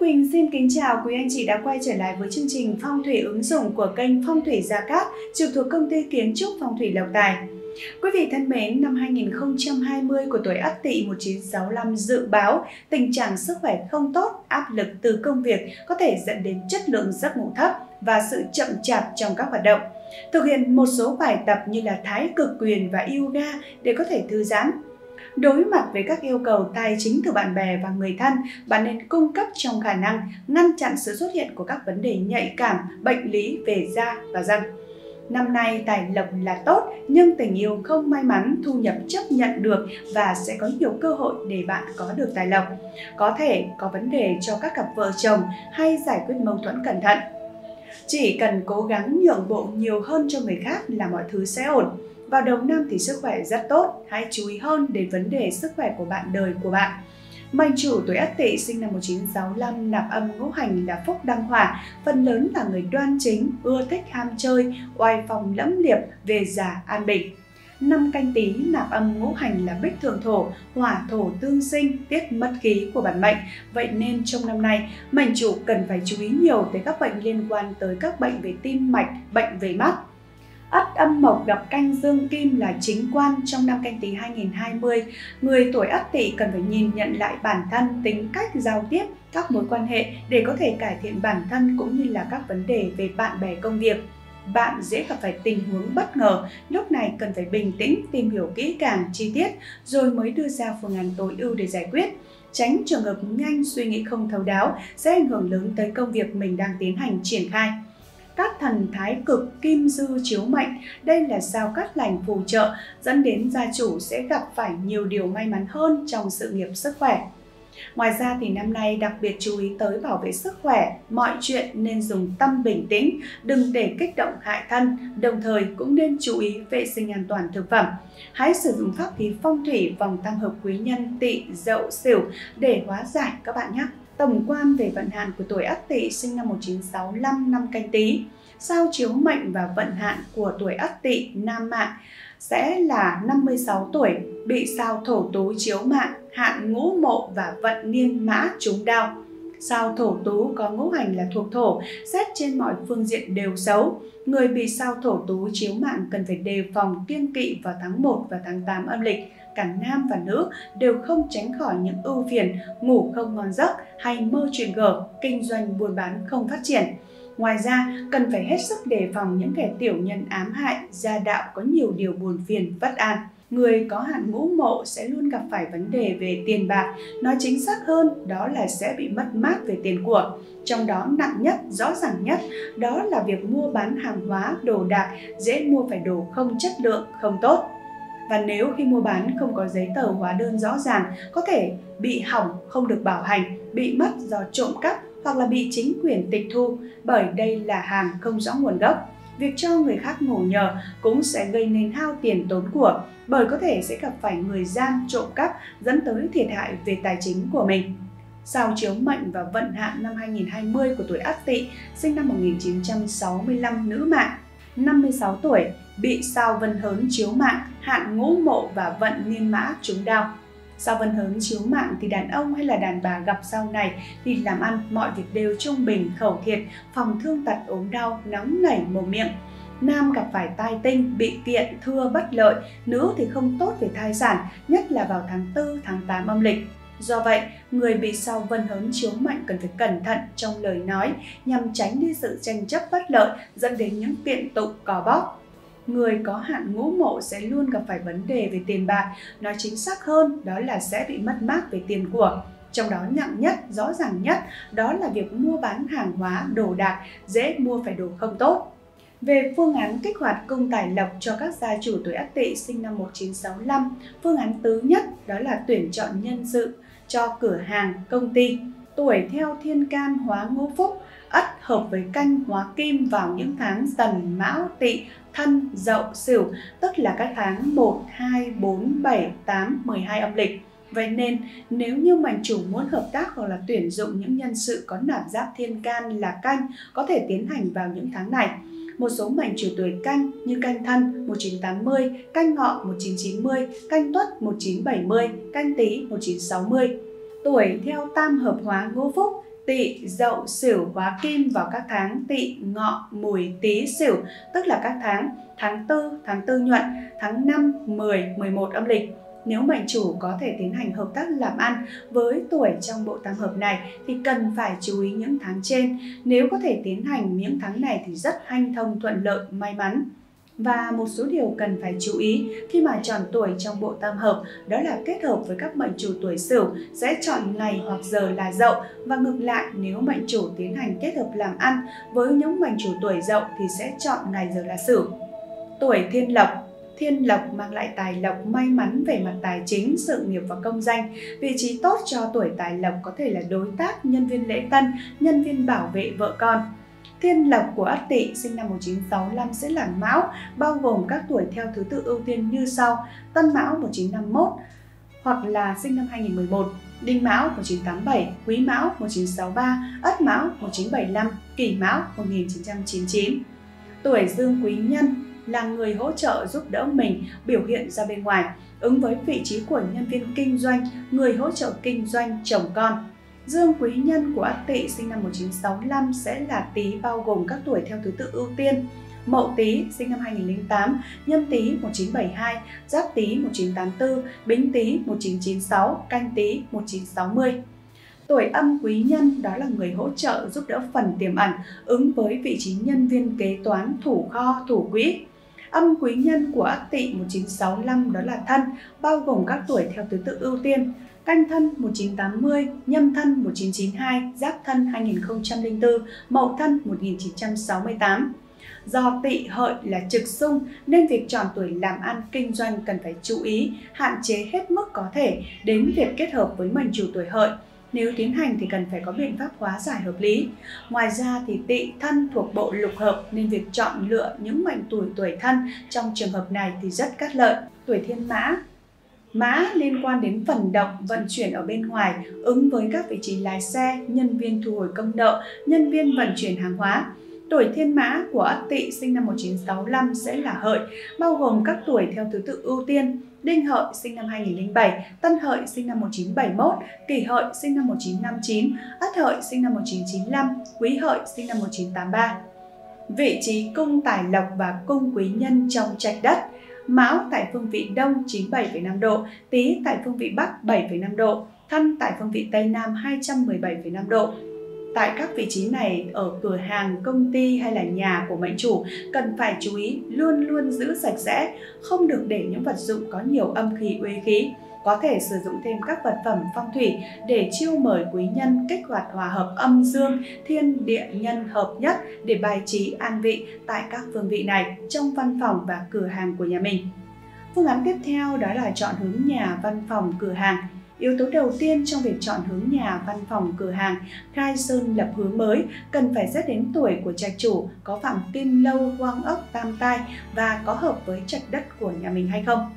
Quỳnh xin kính chào quý anh chị đã quay trở lại với chương trình Phong thủy ứng dụng của kênh Phong thủy Gia Cát, trực thuộc công ty kiến trúc Phong thủy Lộc Tài. Quý vị thân mến, năm 2020 của tuổi Ất Tỵ 1965 dự báo tình trạng sức khỏe không tốt, áp lực từ công việc có thể dẫn đến chất lượng giấc ngủ thấp và sự chậm chạp trong các hoạt động. Thực hiện một số bài tập như là thái cực quyền và yoga để có thể thư giãn, Đối mặt với các yêu cầu tài chính từ bạn bè và người thân, bạn nên cung cấp trong khả năng ngăn chặn sự xuất hiện của các vấn đề nhạy cảm, bệnh lý về da và răng. Năm nay tài lộc là tốt nhưng tình yêu không may mắn thu nhập chấp nhận được và sẽ có nhiều cơ hội để bạn có được tài lộc. Có thể có vấn đề cho các cặp vợ chồng hay giải quyết mâu thuẫn cẩn thận. Chỉ cần cố gắng nhượng bộ nhiều hơn cho người khác là mọi thứ sẽ ổn. Vào đầu năm thì sức khỏe rất tốt, hãy chú ý hơn đến vấn đề sức khỏe của bạn đời của bạn. Mệnh chủ tuổi Ất Tỵ sinh năm 1965 nạp âm ngũ hành là phúc đăng hỏa, phần lớn là người đoan chính, ưa thích ham chơi, oai phong lẫm liệt, về già an bình. Năm canh tí nạp âm ngũ hành là bích thượng thổ, hỏa thổ tương sinh, tiết mất khí của bản mệnh. Vậy nên trong năm nay, mệnh chủ cần phải chú ý nhiều tới các bệnh liên quan tới các bệnh về tim mạch, bệnh về mắt, Ất âm mộc gặp canh dương kim là chính quan trong năm canh tí 2020. Người tuổi Ất Tỵ cần phải nhìn nhận lại bản thân, tính cách giao tiếp, các mối quan hệ để có thể cải thiện bản thân cũng như là các vấn đề về bạn bè công việc. Bạn dễ gặp phải tình huống bất ngờ, lúc này cần phải bình tĩnh, tìm hiểu kỹ càng, chi tiết rồi mới đưa ra phương án tối ưu để giải quyết tránh trường hợp nhanh suy nghĩ không thấu đáo sẽ ảnh hưởng lớn tới công việc mình đang tiến hành triển khai các thần thái cực kim dư chiếu mệnh. Đây là sao cát lành phù trợ dẫn đến gia chủ sẽ gặp phải nhiều điều may mắn hơn trong sự nghiệp sức khỏe. Ngoài ra thì năm nay đặc biệt chú ý tới bảo vệ sức khỏe, mọi chuyện nên dùng tâm bình tĩnh, đừng để kích động hại thân, đồng thời cũng nên chú ý vệ sinh an toàn thực phẩm. Hãy sử dụng pháp khí phong thủy vòng tam hợp quý nhân tỵ dậu sửu để hóa giải các bạn nhé. Tổng quan về vận hạn của tuổi Ất Tỵ sinh năm 1965 năm Canh Tý. Sao chiếu mệnh và vận hạn của tuổi Ất Tỵ nam mạng sẽ là 56 tuổi, bị sao thổ tú chiếu mạng, hạn ngũ mộ và vận niên mã trúng đao. Sao thổ tú có ngũ hành là thuộc thổ, xét trên mọi phương diện đều xấu. Người bị sao thổ tú chiếu mạng cần phải đề phòng kiêng kỵ vào tháng 1 và tháng 8 âm lịch cả nam và nữ đều không tránh khỏi những ưu phiền, ngủ không ngon giấc hay mơ chuyện gở, kinh doanh buôn bán không phát triển. Ngoài ra, cần phải hết sức đề phòng những kẻ tiểu nhân ám hại, gia đạo có nhiều điều buồn phiền, bất an. Người có hạn ngũ mộ sẽ luôn gặp phải vấn đề về tiền bạc, nói chính xác hơn đó là sẽ bị mất mát về tiền của. Trong đó nặng nhất, rõ ràng nhất đó là việc mua bán hàng hóa, đồ đạc dễ mua phải đồ không chất lượng, không tốt và nếu khi mua bán không có giấy tờ hóa đơn rõ ràng có thể bị hỏng không được bảo hành bị mất do trộm cắp hoặc là bị chính quyền tịch thu bởi đây là hàng không rõ nguồn gốc việc cho người khác ngủ nhờ cũng sẽ gây nên hao tiền tốn của bởi có thể sẽ gặp phải người gian trộm cắp dẫn tới thiệt hại về tài chính của mình. Sao chiếu mệnh và vận hạn năm 2020 của tuổi Ất Tỵ, sinh năm 1965 nữ mạng, 56 tuổi, bị sao vân hớn chiếu mạng, hạn ngũ mộ và vận niên mã trúng đau. Sao vân hớn chiếu mạng thì đàn ông hay là đàn bà gặp sau này thì làm ăn mọi việc đều trung bình, khẩu thiệt, phòng thương tật ốm đau, nóng nảy mồm miệng. Nam gặp phải tai tinh, bị kiện, thưa bất lợi, nữ thì không tốt về thai sản, nhất là vào tháng 4, tháng 8 âm lịch. Do vậy, người bị sao vân hớn chiếu mạnh cần phải cẩn thận trong lời nói nhằm tránh đi sự tranh chấp bất lợi dẫn đến những kiện tụng cò bóc người có hạn ngũ mộ sẽ luôn gặp phải vấn đề về tiền bạc, nói chính xác hơn đó là sẽ bị mất mát về tiền của. Trong đó nặng nhất, rõ ràng nhất đó là việc mua bán hàng hóa, đồ đạc, dễ mua phải đồ không tốt. Về phương án kích hoạt cung tài lộc cho các gia chủ tuổi Ất Tỵ sinh năm 1965, phương án tứ nhất đó là tuyển chọn nhân sự cho cửa hàng, công ty. Tuổi theo thiên can hóa ngũ phúc, ất hợp với canh hóa kim vào những tháng dần mão tỵ thân dậu sửu tức là các tháng 1, 2, 4, 7, 8, 12 âm lịch. Vậy nên nếu như mảnh chủ muốn hợp tác hoặc là tuyển dụng những nhân sự có nạp giáp thiên can là canh có thể tiến hành vào những tháng này. Một số mệnh chủ tuổi canh như canh thân 1980, canh ngọ 1990, canh tuất 1970, canh tý 1960. Tuổi theo tam hợp hóa ngũ phúc tỵ, dậu, sửu hóa kim vào các tháng tỵ, ngọ, mùi, tý, sửu, tức là các tháng tháng 4, tháng 4 nhuận, tháng 5, 10, 11 âm lịch. Nếu mệnh chủ có thể tiến hành hợp tác làm ăn với tuổi trong bộ tam hợp này thì cần phải chú ý những tháng trên. Nếu có thể tiến hành những tháng này thì rất hanh thông thuận lợi, may mắn. Và một số điều cần phải chú ý khi mà chọn tuổi trong bộ tam hợp đó là kết hợp với các mệnh chủ tuổi sửu sẽ chọn ngày hoặc giờ là dậu và ngược lại nếu mệnh chủ tiến hành kết hợp làm ăn với những mệnh chủ tuổi dậu thì sẽ chọn ngày giờ là sửu. Tuổi thiên lộc Thiên lộc mang lại tài lộc may mắn về mặt tài chính, sự nghiệp và công danh. Vị trí tốt cho tuổi tài lộc có thể là đối tác, nhân viên lễ tân, nhân viên bảo vệ vợ con. Thiên lộc của Ất Tỵ sinh năm 1965 sẽ là Mão, bao gồm các tuổi theo thứ tự ưu tiên như sau: Tân Mão 1951 hoặc là sinh năm 2011, Đinh Mão 1987, Quý Mão 1963, Ất Mão 1975, Kỷ Mão 1999. Tuổi Dương Quý Nhân là người hỗ trợ giúp đỡ mình biểu hiện ra bên ngoài, ứng với vị trí của nhân viên kinh doanh, người hỗ trợ kinh doanh, chồng con. Dương quý nhân của Ất Tỵ sinh năm 1965 sẽ là Tý bao gồm các tuổi theo thứ tự ưu tiên. Mậu Tý sinh năm 2008, Nhâm Tý 1972, Giáp Tý 1984, Bính Tý 1996, Canh Tý 1960. Tuổi âm quý nhân đó là người hỗ trợ giúp đỡ phần tiềm ẩn, ứng với vị trí nhân viên kế toán, thủ kho, thủ quỹ. Âm quý nhân của Ất Tỵ 1965 đó là thân, bao gồm các tuổi theo thứ tự ưu tiên. Canh thân 1980, Nhâm thân 1992, Giáp thân 2004, Mậu thân 1968. Do tỵ hợi là trực xung nên việc chọn tuổi làm ăn kinh doanh cần phải chú ý, hạn chế hết mức có thể đến việc kết hợp với mệnh chủ tuổi hợi nếu tiến hành thì cần phải có biện pháp hóa giải hợp lý. Ngoài ra thì tỵ thân thuộc bộ lục hợp nên việc chọn lựa những mệnh tuổi tuổi thân trong trường hợp này thì rất cát lợi. Tuổi thiên mã Mã liên quan đến vận động, vận chuyển ở bên ngoài, ứng với các vị trí lái xe, nhân viên thu hồi công nợ, nhân viên vận chuyển hàng hóa. Tuổi thiên mã của Ất Tỵ sinh năm 1965 sẽ là hợi, bao gồm các tuổi theo thứ tự ưu tiên. Đinh Hợi sinh năm 2007, Tân Hợi sinh năm 1971, Kỷ Hợi sinh năm 1959, Ất Hợi sinh năm 1995, Quý Hợi sinh năm 1983. Vị trí cung tài lộc và cung quý nhân trong trạch đất Mão tại phương vị Đông 97,5 độ, Tý tại phương vị Bắc 7,5 độ, Thân tại phương vị Tây Nam 217,5 độ, tại các vị trí này ở cửa hàng, công ty hay là nhà của mệnh chủ cần phải chú ý luôn luôn giữ sạch sẽ, không được để những vật dụng có nhiều âm khí uế khí. Có thể sử dụng thêm các vật phẩm phong thủy để chiêu mời quý nhân kích hoạt hòa hợp âm dương, thiên địa nhân hợp nhất để bài trí an vị tại các phương vị này trong văn phòng và cửa hàng của nhà mình. Phương án tiếp theo đó là chọn hướng nhà, văn phòng, cửa hàng Yếu tố đầu tiên trong việc chọn hướng nhà, văn phòng, cửa hàng, khai sơn lập hướng mới cần phải xét đến tuổi của trạch chủ, có phạm kim lâu, hoang ốc, tam tai và có hợp với trạch đất của nhà mình hay không.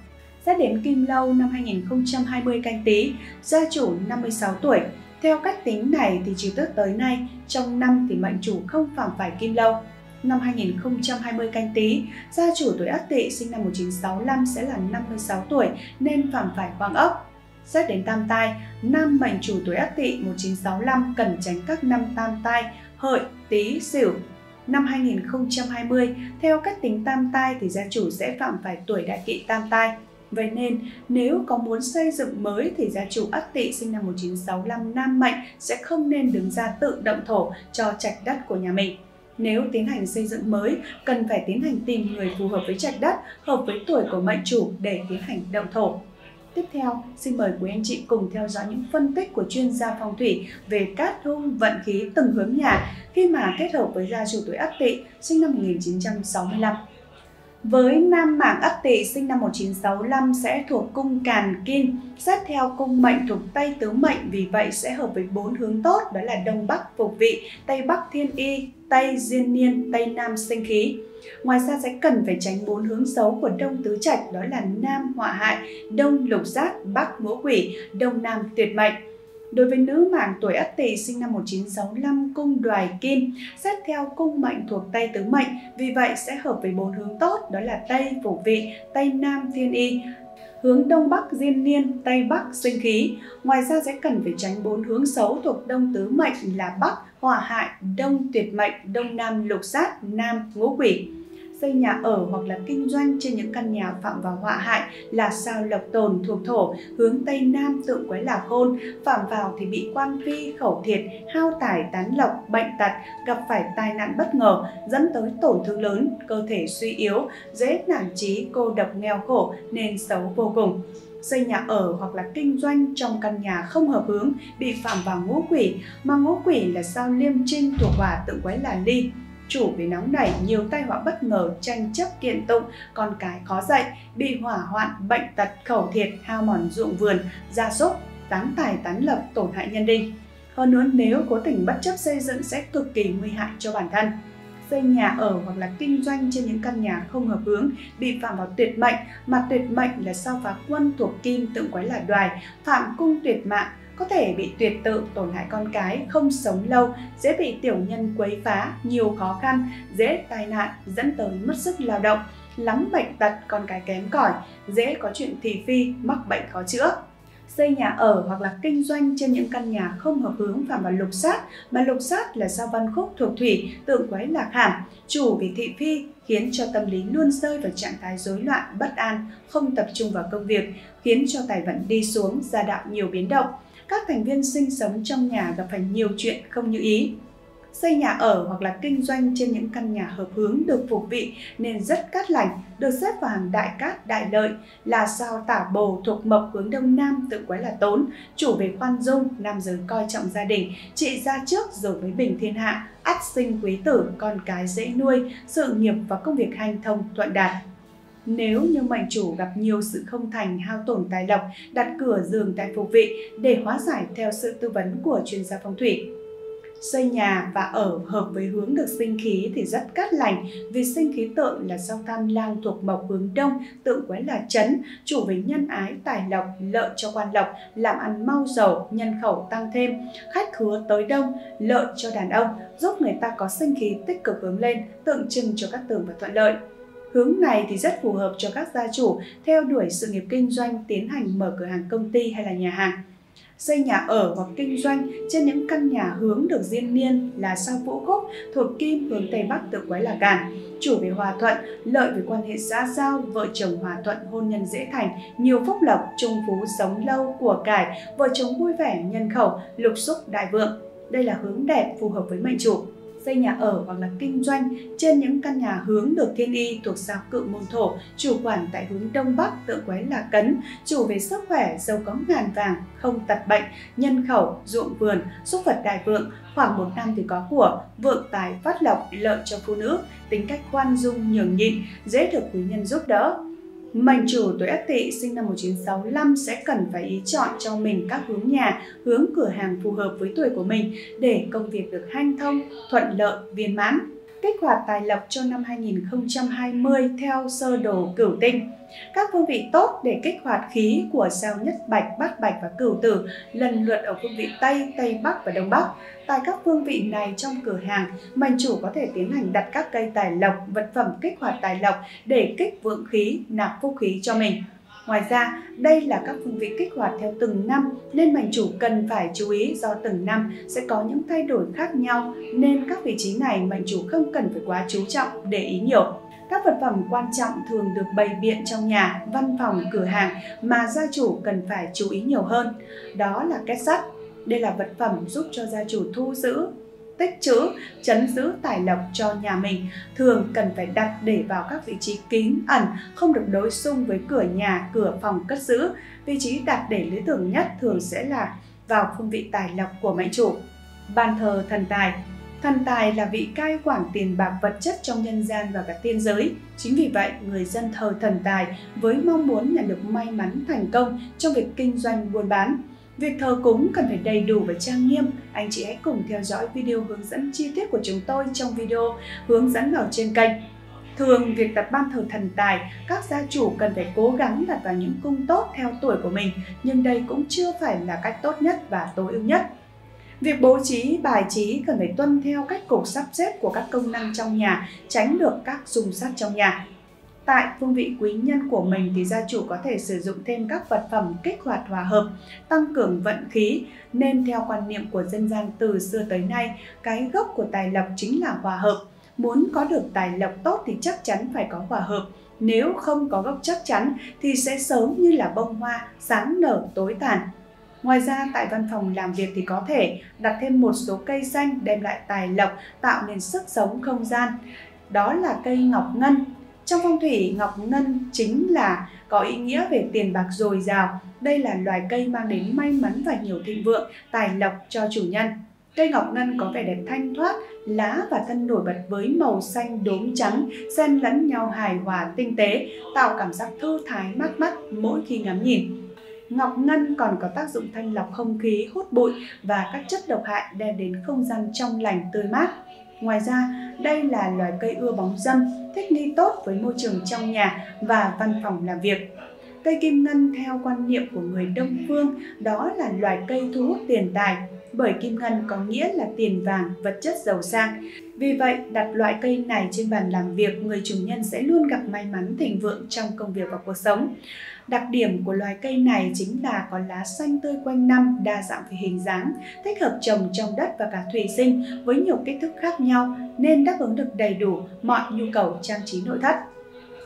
Xét đến kim lâu năm 2020 canh tí, gia chủ 56 tuổi. Theo cách tính này thì trừ tức tới nay, trong năm thì mệnh chủ không phạm phải kim lâu năm 2020 canh tí, gia chủ tuổi Ất Tỵ sinh năm 1965 sẽ là 56 tuổi nên phạm phải hoang ốc. Xét đến tam tai, nam mệnh chủ tuổi Ất Tỵ 1965 cần tránh các năm tam tai, hợi, tý, sửu. Năm 2020, theo cách tính tam tai thì gia chủ sẽ phạm phải tuổi đại kỵ tam tai. Vậy nên, nếu có muốn xây dựng mới thì gia chủ Ất Tỵ sinh năm 1965 nam mệnh sẽ không nên đứng ra tự động thổ cho trạch đất của nhà mình. Nếu tiến hành xây dựng mới, cần phải tiến hành tìm người phù hợp với trạch đất, hợp với tuổi của mệnh chủ để tiến hành động thổ. Tiếp theo, xin mời quý anh chị cùng theo dõi những phân tích của chuyên gia phong thủy về cát hung vận khí từng hướng nhà khi mà kết hợp với gia chủ tuổi Ất Tỵ sinh năm 1965. Với nam mạng Ất Tỵ sinh năm 1965 sẽ thuộc cung Càn Kim, xét theo cung mệnh thuộc Tây Tứ mệnh, vì vậy sẽ hợp với bốn hướng tốt đó là Đông Bắc Phục Vị, Tây Bắc Thiên Y, Tây Diên Niên, Tây Nam Sinh Khí. Ngoài ra sẽ cần phải tránh bốn hướng xấu của Đông Tứ Trạch đó là Nam Họa Hại, Đông Lục Giác, Bắc Ngũ Quỷ, Đông Nam Tuyệt Mệnh. Đối với nữ mạng tuổi Ất Tỵ sinh năm 1965 cung Đoài Kim, xét theo cung mệnh thuộc Tây Tứ mệnh, vì vậy sẽ hợp với bốn hướng tốt đó là Tây Phủ Vị, Tây Nam Thiên Y, hướng Đông Bắc diên niên, Tây Bắc sinh khí. Ngoài ra sẽ cần phải tránh bốn hướng xấu thuộc Đông Tứ Mệnh là Bắc, Hỏa Hại, Đông Tuyệt Mệnh, Đông Nam Lục Sát, Nam Ngũ Quỷ xây nhà ở hoặc là kinh doanh trên những căn nhà phạm vào họa hại là sao lộc tồn thuộc thổ, hướng Tây Nam tượng quái là khôn, phạm vào thì bị quan vi, khẩu thiệt, hao tài tán lộc, bệnh tật, gặp phải tai nạn bất ngờ, dẫn tới tổn thương lớn, cơ thể suy yếu, dễ nản trí, cô độc nghèo khổ nên xấu vô cùng. Xây nhà ở hoặc là kinh doanh trong căn nhà không hợp hướng bị phạm vào ngũ quỷ mà ngũ quỷ là sao liêm trinh thuộc hỏa tượng quái là ly chủ vì nóng nảy, nhiều tai họa bất ngờ, tranh chấp kiện tụng, con cái khó dạy bị hỏa hoạn, bệnh tật khẩu thiệt, hao mòn ruộng vườn, gia súc, tán tài, tán lập, tổn hại nhân đinh hơn nữa, nếu cố tình bất chấp xây dựng sẽ cực kỳ nguy hại cho bản thân. Xây nhà ở hoặc là kinh doanh trên những căn nhà không hợp hướng, bị phạm vào tuyệt mệnh, mà tuyệt mệnh là sao phá quân thuộc kim, tượng quái là đoài, phạm cung tuyệt mạng có thể bị tuyệt tự, tổn hại con cái, không sống lâu, dễ bị tiểu nhân quấy phá, nhiều khó khăn, dễ tai nạn, dẫn tới mất sức lao động, lắm bệnh tật, con cái kém cỏi, dễ có chuyện thị phi, mắc bệnh khó chữa. Xây nhà ở hoặc là kinh doanh trên những căn nhà không hợp hướng và vào lục sát mà lục sát là sao văn khúc thuộc thủy tượng quái lạc hàm, chủ vì thị phi khiến cho tâm lý luôn rơi vào trạng thái rối loạn bất an không tập trung vào công việc khiến cho tài vận đi xuống gia đạo nhiều biến động các thành viên sinh sống trong nhà gặp phải nhiều chuyện không như ý. Xây nhà ở hoặc là kinh doanh trên những căn nhà hợp hướng được phục vị nên rất cát lành, được xếp vào hàng đại cát đại lợi, là sao tả bồ thuộc mộc hướng đông nam tự quái là tốn, chủ về khoan dung, nam giới coi trọng gia đình, trị ra trước rồi với bình thiên hạ, ắt sinh quý tử, con cái dễ nuôi, sự nghiệp và công việc hành thông thuận đạt. Nếu như mệnh chủ gặp nhiều sự không thành hao tổn tài lộc, đặt cửa giường tại phục vị để hóa giải theo sự tư vấn của chuyên gia phong thủy. Xây nhà và ở hợp với hướng được sinh khí thì rất cát lành vì sinh khí tượng là sao tam lang thuộc mộc hướng đông, tượng quái là chấn, chủ với nhân ái, tài lộc, lợi cho quan lộc, làm ăn mau giàu, nhân khẩu tăng thêm, khách khứa tới đông, lợi cho đàn ông, giúp người ta có sinh khí tích cực hướng lên, tượng trưng cho các tường và thuận lợi. Hướng này thì rất phù hợp cho các gia chủ theo đuổi sự nghiệp kinh doanh, tiến hành mở cửa hàng công ty hay là nhà hàng. Xây nhà ở hoặc kinh doanh trên những căn nhà hướng được diên niên là sao vũ khúc thuộc kim hướng Tây Bắc tự quái là cản. Chủ về hòa thuận, lợi về quan hệ xã giao, vợ chồng hòa thuận, hôn nhân dễ thành, nhiều phúc lộc, trung phú, sống lâu, của cải, vợ chồng vui vẻ, nhân khẩu, lục xúc, đại vượng. Đây là hướng đẹp phù hợp với mệnh chủ xây nhà ở hoặc là kinh doanh trên những căn nhà hướng được thiên y thuộc sao cự môn thổ, chủ quản tại hướng đông bắc tự quái là cấn, chủ về sức khỏe, giàu có ngàn vàng, không tật bệnh, nhân khẩu, ruộng vườn, xúc vật đại vượng, khoảng một năm thì có của, vượng tài phát lộc, lợi cho phụ nữ, tính cách khoan dung, nhường nhịn, dễ được quý nhân giúp đỡ. Mệnh chủ tuổi Ất Tỵ sinh năm 1965 sẽ cần phải ý chọn cho mình các hướng nhà, hướng cửa hàng phù hợp với tuổi của mình để công việc được hanh thông, thuận lợi, viên mãn. Kích hoạt tài lộc cho năm 2020 theo sơ đồ cửu tinh. Các phương vị tốt để kích hoạt khí của sao nhất bạch, bát bạch và cửu tử lần lượt ở phương vị Tây, Tây Bắc và Đông Bắc. Tại các phương vị này trong cửa hàng, mệnh chủ có thể tiến hành đặt các cây tài lộc, vật phẩm kích hoạt tài lộc để kích vượng khí, nạp phúc khí cho mình. Ngoài ra, đây là các phương vị kích hoạt theo từng năm nên mệnh chủ cần phải chú ý do từng năm sẽ có những thay đổi khác nhau nên các vị trí này mệnh chủ không cần phải quá chú trọng để ý nhiều. Các vật phẩm quan trọng thường được bày biện trong nhà, văn phòng, cửa hàng mà gia chủ cần phải chú ý nhiều hơn. Đó là kết sắt. Đây là vật phẩm giúp cho gia chủ thu giữ, tích trữ, chấn giữ tài lộc cho nhà mình thường cần phải đặt để vào các vị trí kín ẩn, không được đối xung với cửa nhà, cửa phòng cất giữ. Vị trí đặt để lý tưởng nhất thường sẽ là vào phương vị tài lộc của mệnh chủ. ban thờ thần tài Thần tài là vị cai quản tiền bạc vật chất trong nhân gian và cả tiên giới. Chính vì vậy, người dân thờ thần tài với mong muốn nhận được may mắn thành công trong việc kinh doanh buôn bán. Việc thờ cúng cần phải đầy đủ và trang nghiêm. Anh chị hãy cùng theo dõi video hướng dẫn chi tiết của chúng tôi trong video hướng dẫn ở trên kênh. Thường, việc đặt ban thờ thần tài, các gia chủ cần phải cố gắng đặt vào những cung tốt theo tuổi của mình, nhưng đây cũng chưa phải là cách tốt nhất và tối ưu nhất. Việc bố trí, bài trí cần phải tuân theo cách cục sắp xếp của các công năng trong nhà, tránh được các dùng sắt trong nhà. Tại phương vị quý nhân của mình thì gia chủ có thể sử dụng thêm các vật phẩm kích hoạt hòa hợp, tăng cường vận khí, nên theo quan niệm của dân gian từ xưa tới nay, cái gốc của tài lộc chính là hòa hợp. Muốn có được tài lộc tốt thì chắc chắn phải có hòa hợp. Nếu không có gốc chắc chắn thì sẽ sớm như là bông hoa, sáng nở tối tàn. Ngoài ra tại văn phòng làm việc thì có thể đặt thêm một số cây xanh đem lại tài lộc, tạo nên sức sống không gian. Đó là cây ngọc ngân. Trong phong thủy, ngọc ngân chính là có ý nghĩa về tiền bạc dồi dào. Đây là loài cây mang đến may mắn và nhiều thịnh vượng, tài lộc cho chủ nhân. Cây ngọc ngân có vẻ đẹp thanh thoát, lá và thân nổi bật với màu xanh đốm trắng, xen lẫn nhau hài hòa tinh tế, tạo cảm giác thư thái mát mắt mỗi khi ngắm nhìn. Ngọc ngân còn có tác dụng thanh lọc không khí, hút bụi và các chất độc hại đem đến không gian trong lành tươi mát. Ngoài ra, đây là loài cây ưa bóng dâm, thích nghi tốt với môi trường trong nhà và văn phòng làm việc. Cây kim ngân theo quan niệm của người Đông Phương đó là loài cây thu hút tiền tài, bởi kim ngân có nghĩa là tiền vàng, vật chất giàu sang. Vì vậy, đặt loại cây này trên bàn làm việc, người chủ nhân sẽ luôn gặp may mắn thịnh vượng trong công việc và cuộc sống. Đặc điểm của loài cây này chính là có lá xanh tươi quanh năm, đa dạng về hình dáng, thích hợp trồng trong đất và cả thủy sinh với nhiều kích thước khác nhau nên đáp ứng được đầy đủ mọi nhu cầu trang trí nội thất.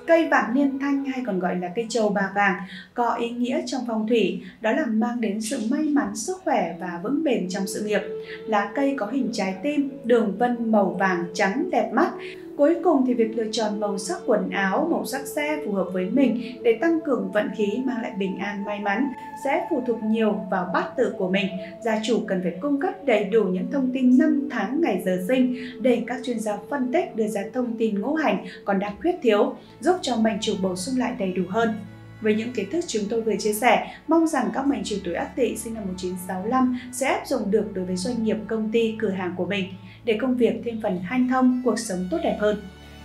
Cây vạn niên thanh hay còn gọi là cây trầu bà vàng có ý nghĩa trong phong thủy đó là mang đến sự may mắn, sức khỏe và vững bền trong sự nghiệp. Lá cây có hình trái tim, đường vân màu vàng trắng đẹp mắt, Cuối cùng thì việc lựa chọn màu sắc quần áo, màu sắc xe phù hợp với mình để tăng cường vận khí mang lại bình an may mắn sẽ phụ thuộc nhiều vào bát tự của mình. Gia chủ cần phải cung cấp đầy đủ những thông tin năm tháng ngày giờ sinh để các chuyên gia phân tích đưa ra thông tin ngũ hành còn đang khuyết thiếu, giúp cho mệnh chủ bổ sung lại đầy đủ hơn. Với những kiến thức chúng tôi vừa chia sẻ, mong rằng các mệnh chủ tuổi Ất Tỵ sinh năm 1965 sẽ áp dụng được đối với doanh nghiệp, công ty, cửa hàng của mình để công việc thêm phần hanh thông, cuộc sống tốt đẹp hơn.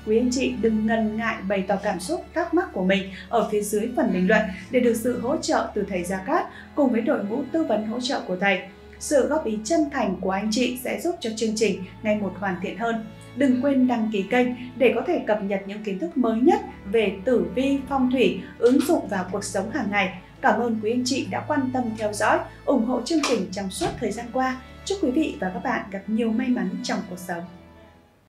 Quý anh chị đừng ngần ngại bày tỏ cảm xúc, thắc mắc của mình ở phía dưới phần bình luận để được sự hỗ trợ từ thầy Gia Cát cùng với đội ngũ tư vấn hỗ trợ của thầy. Sự góp ý chân thành của anh chị sẽ giúp cho chương trình ngày một hoàn thiện hơn. Đừng quên đăng ký kênh để có thể cập nhật những kiến thức mới nhất về tử vi, phong thủy, ứng dụng vào cuộc sống hàng ngày. Cảm ơn quý anh chị đã quan tâm theo dõi, ủng hộ chương trình trong suốt thời gian qua. Chúc quý vị và các bạn gặp nhiều may mắn trong cuộc sống.